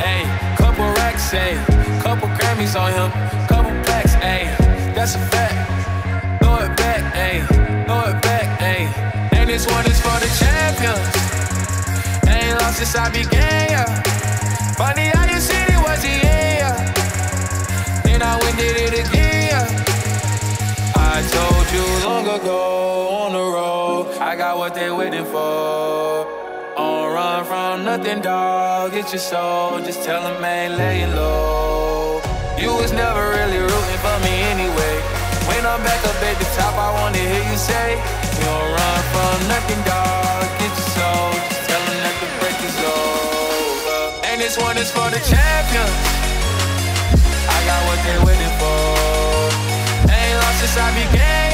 say? Couple racks, ayy. Couple Grammys on him, couple plaques, ayy. That's a fact. Throw it back, ayy. Throw it back, ayy. And this one is for the champions. Ain't lost since I began, yeah. How you said it was the yeah. Then I went did it again, yeah. I told you long ago on the road, I got what they waiting for run from nothing, dog. It's your soul. Just tell them, man, lay low. You was never really rooting for me anyway. When I'm back up at the top, I wanna hear you say, You don't run from nothing, dog. Get your soul. Just tell them that the break is over. And this one is for the champions. I got what they waiting for. Ain't lost since I began.